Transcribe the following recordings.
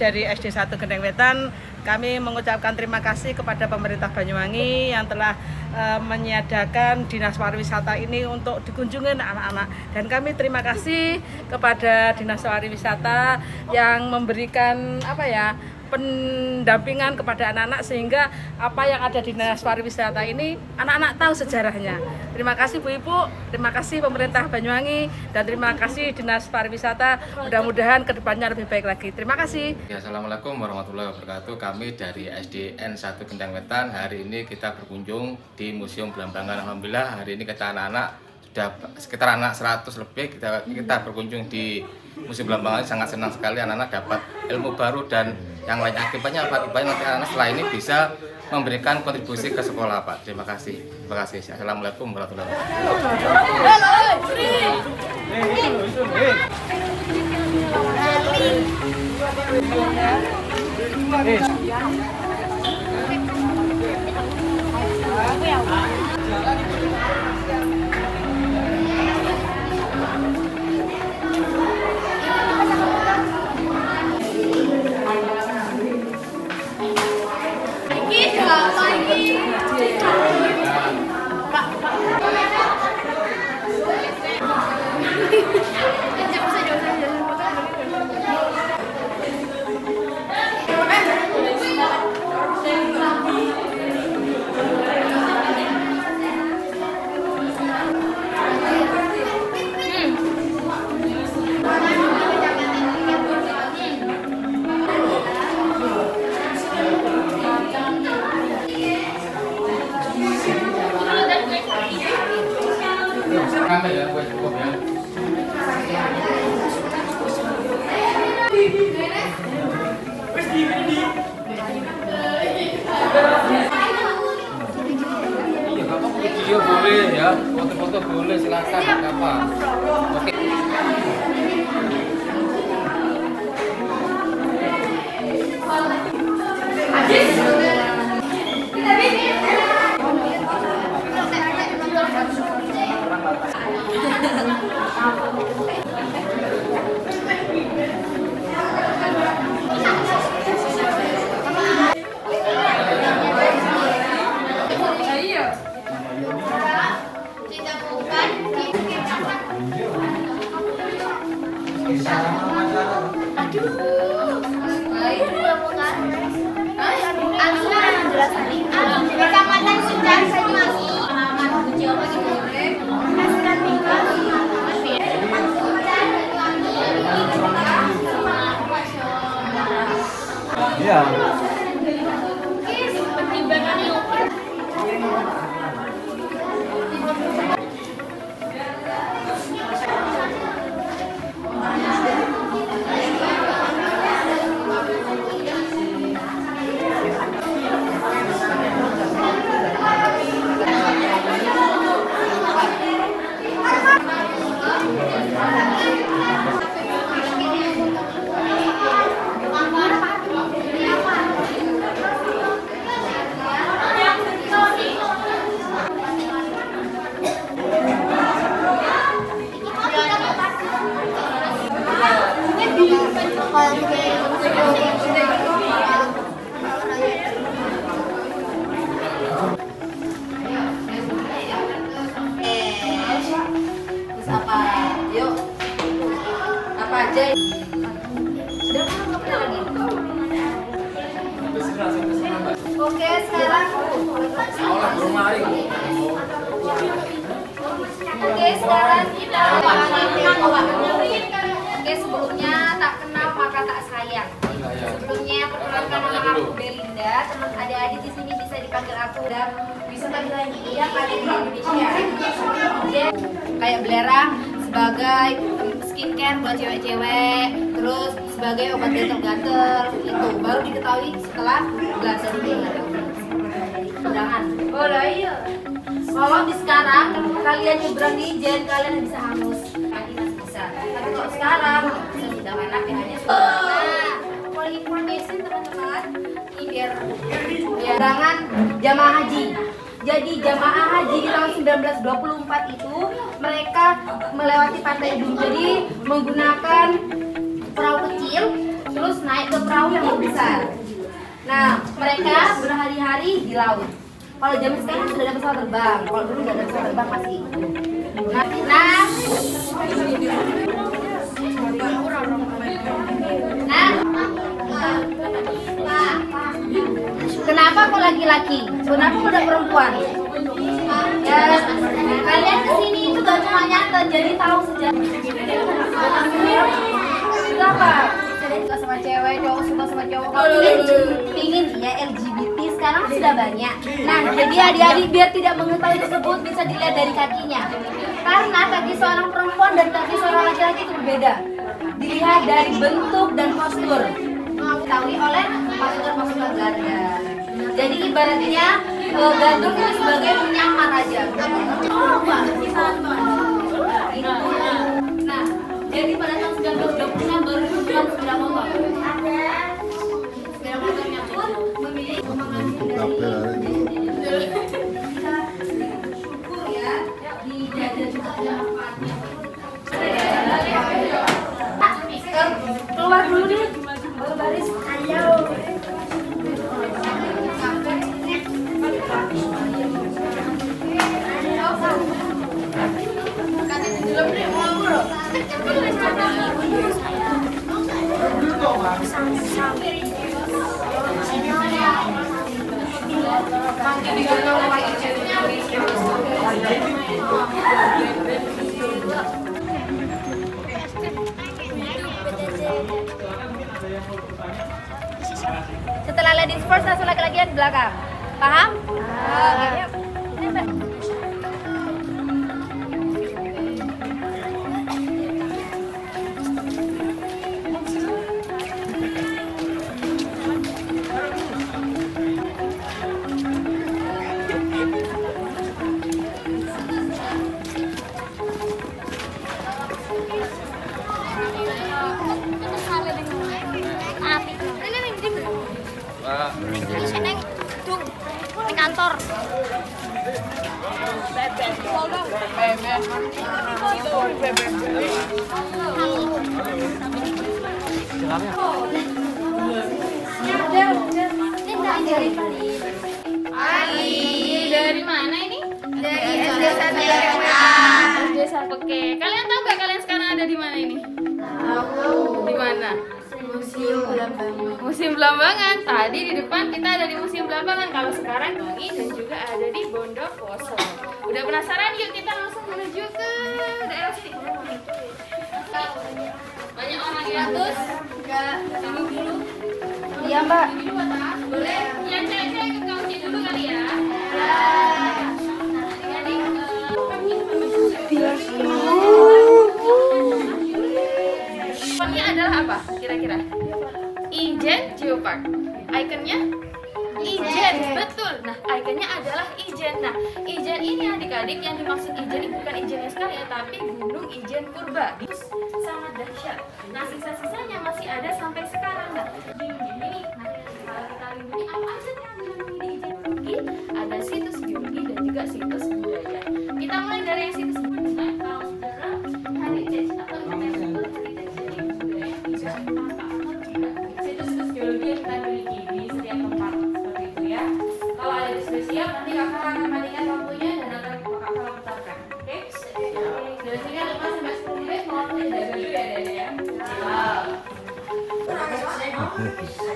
dari SD 1 Gendeng Wetan, kami mengucapkan terima kasih kepada pemerintah Banyuwangi yang telah uh, menyiadakan dinas pariwisata ini untuk dikunjungi anak-anak. Dan kami terima kasih kepada dinas pariwisata yang memberikan apa ya pendampingan kepada anak-anak sehingga apa yang ada di dinas pariwisata ini anak-anak tahu sejarahnya. Terima kasih Bu Ibu, terima kasih pemerintah Banyuwangi dan terima kasih dinas pariwisata. Mudah-mudahan ke depannya lebih baik lagi. Terima kasih. Ya, Assalamualaikum warahmatullahi wabarakatuh. Kami dari SDN 1 Gendang Wetan hari ini kita berkunjung di Museum Belambangan. Alhamdulillah hari ini kita anak-anak sudah sekitar anak 100 lebih kita kita berkunjung di Museum Belambangan sangat senang sekali anak-anak dapat ilmu baru dan yang lain. Akibatnya apa? Akibatnya nanti anak setelah ini bisa memberikan kontribusi ke sekolah Pak. Terima kasih. Terima kasih. Assalamualaikum warahmatullahi wabarakatuh Video boleh ya, foto-foto boleh silakan apa. Oke. Iya. Apa? Yuk. Apa aja? Sudah kan nggak lagi. Oke, sekarang. Oke, sekarang kita Oke, sebelumnya tak kenal maka tak sayang. Sebelumnya perkenalkan nama aku Belinda. Teman adik-adik di sini bisa dipanggil aku dan bisa lagi dia kalian di Indonesia. Kayak belerang sebagai skincare buat cewek-cewek, terus sebagai obat gatal-gatal itu baru diketahui setelah belasan bulan. Undangan. Oh lah iya. Kalau di sekarang kalian nyebrang di Ijen kalian bisa hangus. Lagi masih bisa. Tapi kalau sekarang bisa sudah anak ya hanya sudah. Nah, for information teman-teman, ini biar biar undangan jamaah haji. Jadi jamaah haji di tahun 1924 itu mereka melewati pantai Dum. Jadi menggunakan perahu kecil besar. Nah, mereka berhari-hari di laut. Kalau zaman sekarang sudah ada pesawat terbang. Kalau dulu nggak ada pesawat terbang. Nah, nah, nah, kenapa kok laki-laki? Kenapa kok ada perempuan? Ya, kalian ke sini itu gak cuma nyata, jadi tahu sejarah. Kenapa? Suka sama cewek, cowok suka sama cowok. Kalau pingin, pingin ya LGBT sekarang sudah banyak. Nah, jadi adik-adik biar tidak mengetahui tersebut bisa dilihat dari kakinya. Karena kaki seorang perempuan dan kaki seorang laki-laki itu berbeda. Dilihat dari bentuk dan postur. Diketahui oleh pasukan-pasukan ganda. Jadi ibaratnya eh, gandum itu sebagai penyamar aja. Oh, Pak. Gitu. Nah, jadi pada tahun 1920 Setelah ladies first langsung laki-laki yang di belakang. Paham? Oke, kalian tahu nggak kalian sekarang ada di mana ini? Di mana? Museum Belambangan. Museum Belambangan. Tadi di depan kita ada di Museum Belambangan. Kalau sekarang ini dan juga ada di Bondowoso. Udah penasaran? Yuk kita langsung menuju ke daerah sini. Banyak orang ya, terus Enggak. dulu. Iya, Mbak. Dulu. Boleh? Yang cewek-cewek ke kauci dulu kali ya. Jadi, eh, Ikonnya adalah apa kira-kira? Ijen Geopark. Ikonnya Ijen, betul. Nah, ikonnya adalah Ijen. Nah, Ijen ini adik-adik yang dimaksud Ijen ini bukan Ijen yang sekali ya, tapi Gunung Ijen Purba. Sangat dahsyat. Nah, sisa-sisanya masih ada sampai Uhum.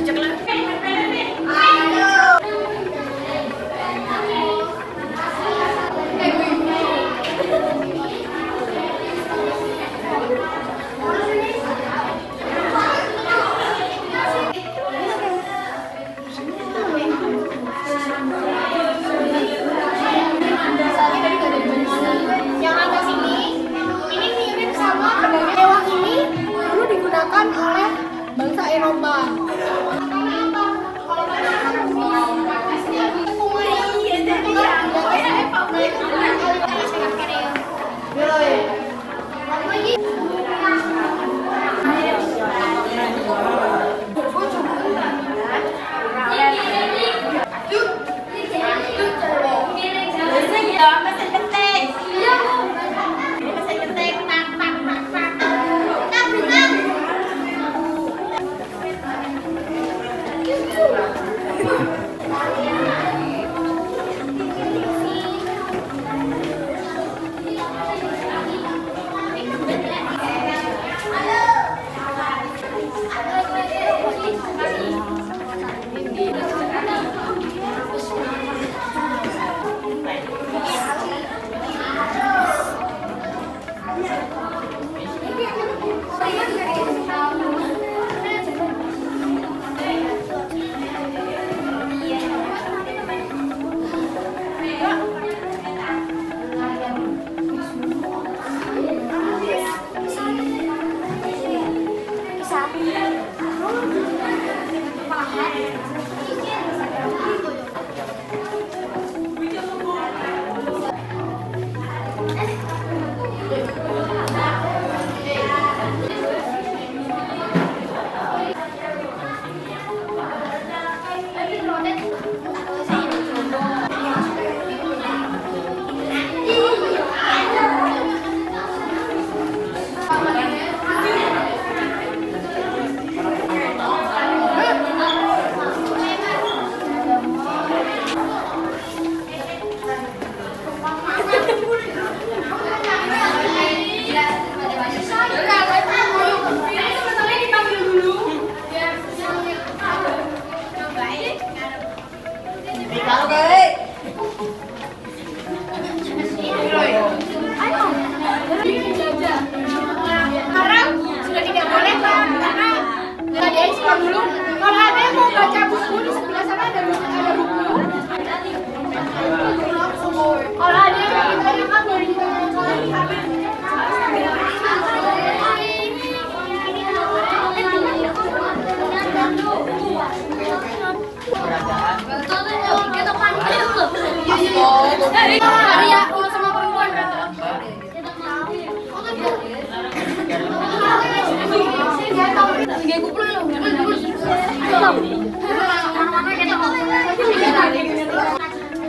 Nah, Obrigado.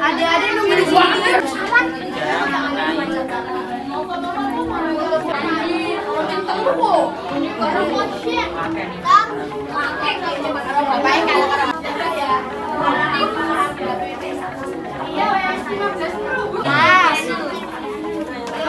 Ada-ada nunggu di sini.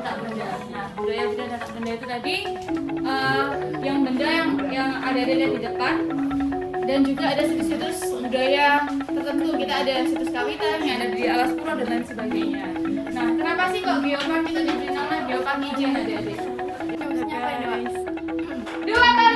tak benda. Nah, budaya tidak tak benda itu tadi uh, yang benda yang yang ada ada di depan dan juga ada situs-situs budaya tertentu kita ada situs kawitan yang ada di alas pura dan lain sebagainya. Nah, kenapa sih kok geopark itu diberi nama geopark ijen adik-adik? Dua kali.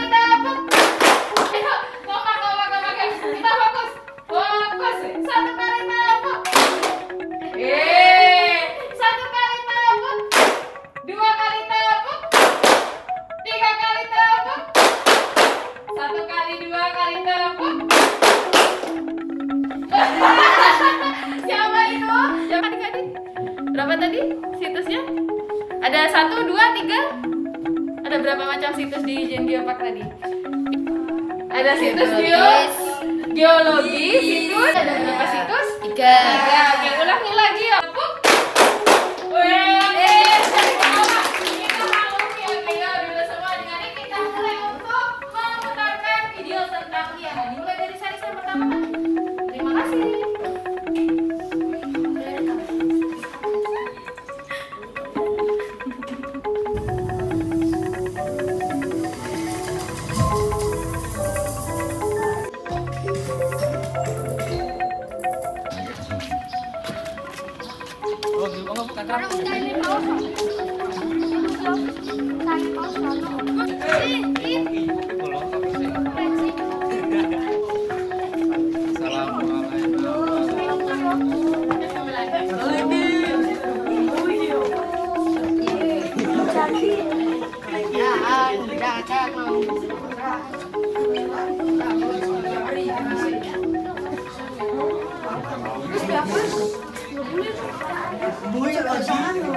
Berapa tadi situsnya? Ada satu, dua, tiga. Ada berapa macam situs di Jen Geopark tadi? Ada situs bio, geologi, situs. Ada berapa situs? Tiga. Tiga. Oke, ulangi lagi muối ở giá rồi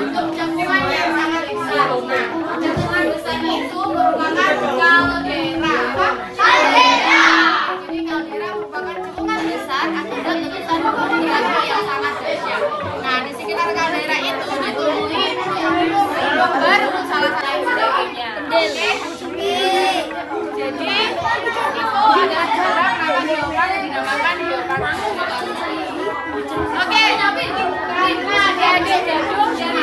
Membentuk jangkauan yang sangat besar. Nah, jangkauan besar itu merupakan kaldera. Kaldera. Jadi kaldera merupakan cekungan besar akibat letusan gunung berapi yang sangat dahsyat. Nah, di sekitar kaldera itu ditumbuhi baru salah yang sebagainya. Oke? Jadi itu adalah cara kenapa geopark dinamakan geopark Oke, tapi kita adik-adik jadul